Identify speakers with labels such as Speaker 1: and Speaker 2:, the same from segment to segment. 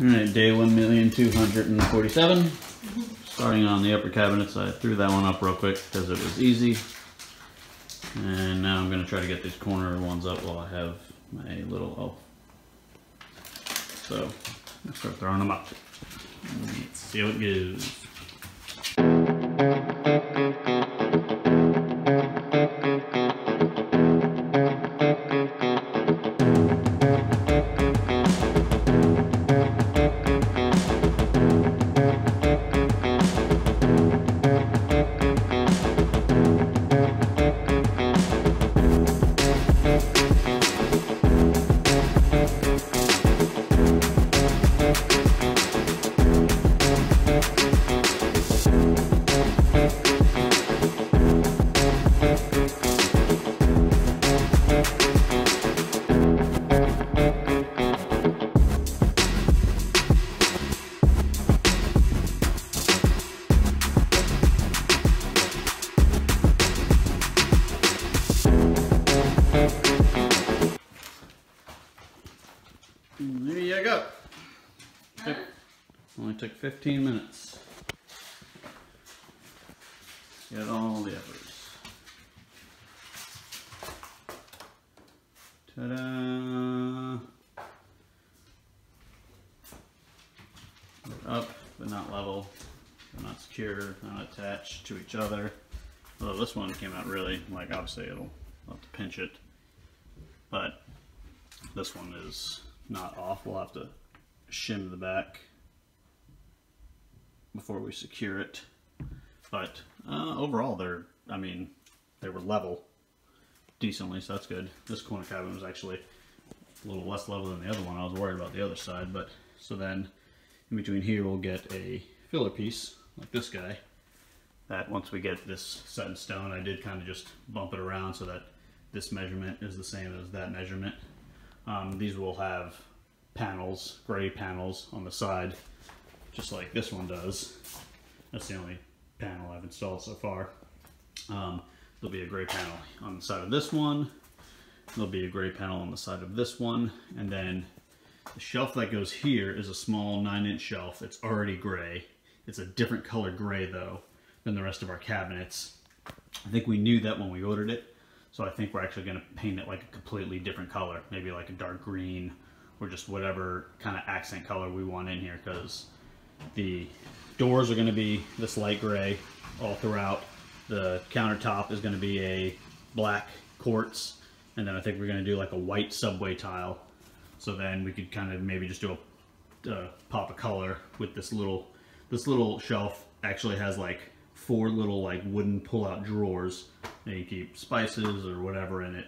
Speaker 1: All right, day 1,247. Starting on the upper cabinets, I threw that one up real quick because it was easy. And now I'm gonna try to get these corner ones up while I have my little, oh. So, let's start throwing them up. Let's see how it goes. Took, only took 15 minutes. Get all the others. Ta-da! Up, but not level. They're not secure, not attached to each other. Although this one came out really, like obviously it'll have to pinch it. But this one is not off. We'll have to shim the back before we secure it. But uh, overall, they're, I mean, they were level decently, so that's good. This corner cabin was actually a little less level than the other one. I was worried about the other side, but so then in between here, we'll get a filler piece like this guy that once we get this set in stone, I did kind of just bump it around so that this measurement is the same as that measurement. Um, these will have panels, gray panels on the side, just like this one does. That's the only panel I've installed so far. Um, there'll be a gray panel on the side of this one. There'll be a gray panel on the side of this one. And then the shelf that goes here is a small nine inch shelf. It's already gray. It's a different color gray though than the rest of our cabinets. I think we knew that when we ordered it. So I think we're actually gonna paint it like a completely different color, maybe like a dark green or just whatever kind of accent color we want in here because the doors are gonna be this light gray all throughout. The countertop is gonna be a black quartz and then I think we're gonna do like a white subway tile. So then we could kind of maybe just do a uh, pop of color with this little, this little shelf actually has like four little like wooden pull-out drawers and you keep spices or whatever in it.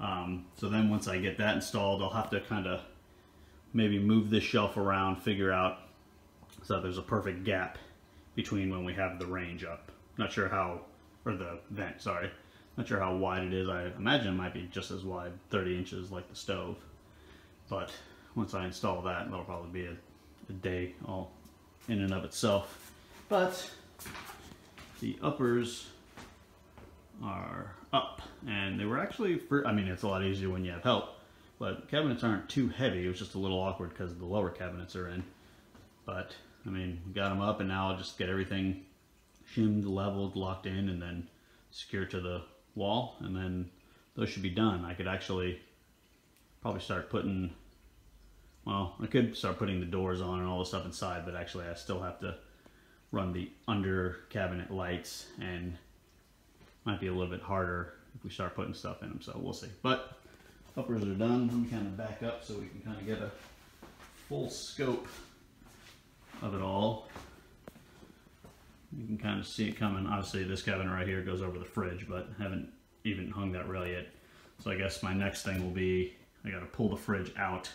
Speaker 1: Um, so then once I get that installed, I'll have to kind of maybe move this shelf around, figure out so there's a perfect gap between when we have the range up. Not sure how, or the vent, sorry. Not sure how wide it is. I imagine it might be just as wide, 30 inches like the stove. But once I install that, that'll probably be a, a day all in and of itself. But the uppers are up. And they were actually for, I mean it's a lot easier when you have help but cabinets aren't too heavy. It was just a little awkward because the lower cabinets are in. But I mean we got them up and now I'll just get everything shimmed leveled locked in and then secure to the wall and then those should be done. I could actually probably start putting well I could start putting the doors on and all the stuff inside but actually I still have to run the under cabinet lights and might be a little bit harder if we start putting stuff in them, so we'll see. But uppers are done. Let me kind of back up so we can kind of get a full scope of it all. You can kind of see it coming. Obviously this cabinet right here goes over the fridge, but haven't even hung that rail yet. So I guess my next thing will be, I gotta pull the fridge out,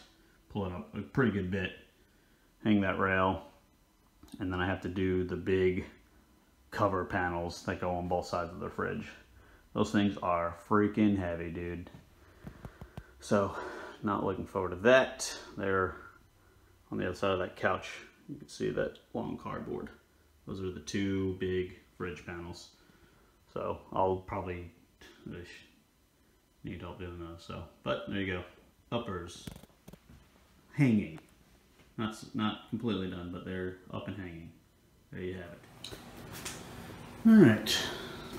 Speaker 1: pull it up a pretty good bit, hang that rail, and then I have to do the big cover panels that go on both sides of the fridge. Those things are freaking heavy, dude. So, not looking forward to that. They're on the other side of that couch. You can see that long cardboard. Those are the two big fridge panels. So, I'll probably need help doing those. So, but there you go. Uppers. Hanging. Not not completely done, but they're up and hanging. There you have it. All right.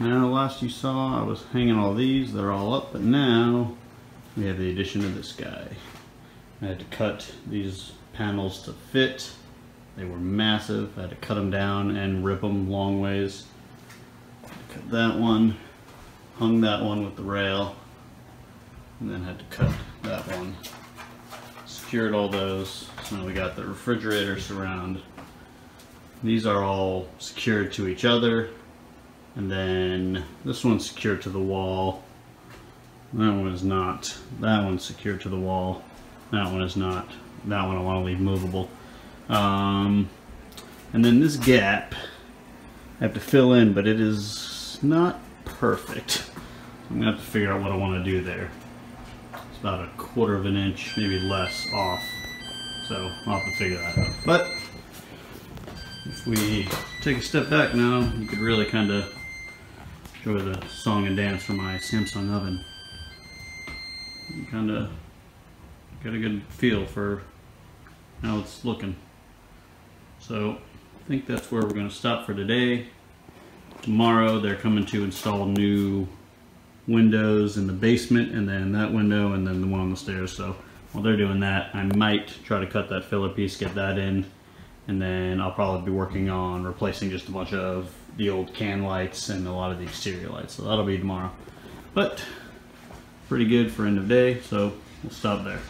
Speaker 1: Now, last you saw, I was hanging all these. They're all up, but now we have the addition of this guy. I had to cut these panels to fit. They were massive. I had to cut them down and rip them long ways. Cut that one, hung that one with the rail, and then had to cut that one. Secured all those. We got the refrigerator surround. These are all secured to each other. And then this one's secured to the wall. That one is not. That one's secured to the wall. That one is not. That one I want to leave movable. Um, and then this gap I have to fill in, but it is not perfect. I'm gonna have to figure out what I want to do there. It's about a quarter of an inch, maybe less off. So I'll have to figure that out. But if we take a step back now, you could really kind of enjoy the song and dance from my Samsung oven. Kind of get a good feel for how it's looking. So I think that's where we're going to stop for today. Tomorrow they're coming to install new windows in the basement and then that window and then the one on the stairs. So while they're doing that, I might try to cut that filler piece, get that in, and then I'll probably be working on replacing just a bunch of the old can lights and a lot of the exterior lights. So that'll be tomorrow. But pretty good for end of day, so we'll stop there.